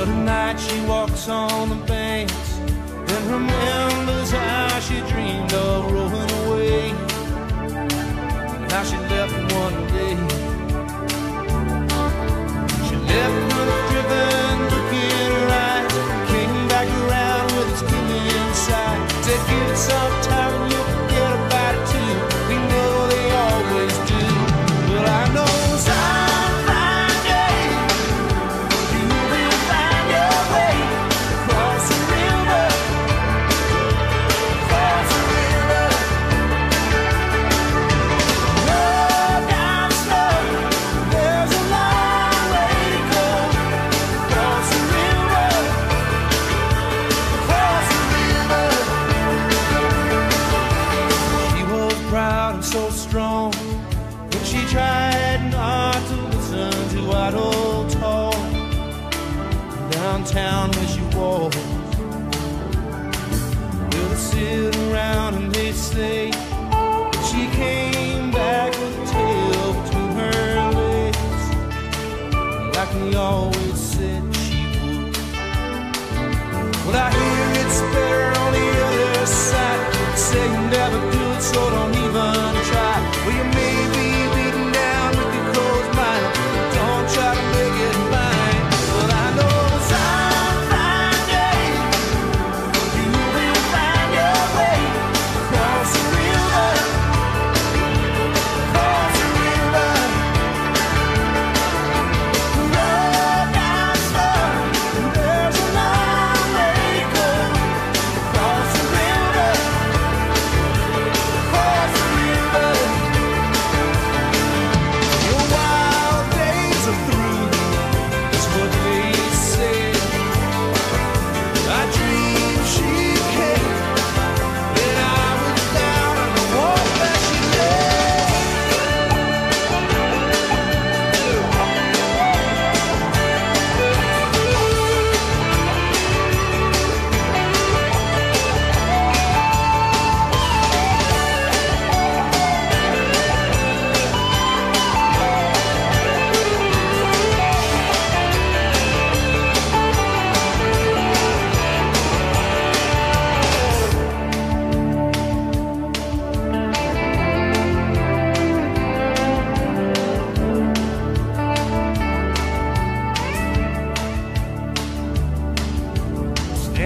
Well, tonight she walks on the banks and remembers how she dreamed of rolling away. How she left one day. She left with a driven look in her eyes. Came back around with a killing inside. Said, give it some time downtown where she was. They'll sit around and they say she came back with a tail between her legs, like they always said she would. Well, I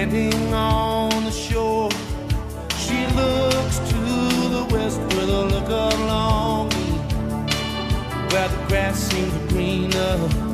Standing on the shore, she looks to the west with a look of longing, where the grass seems greener.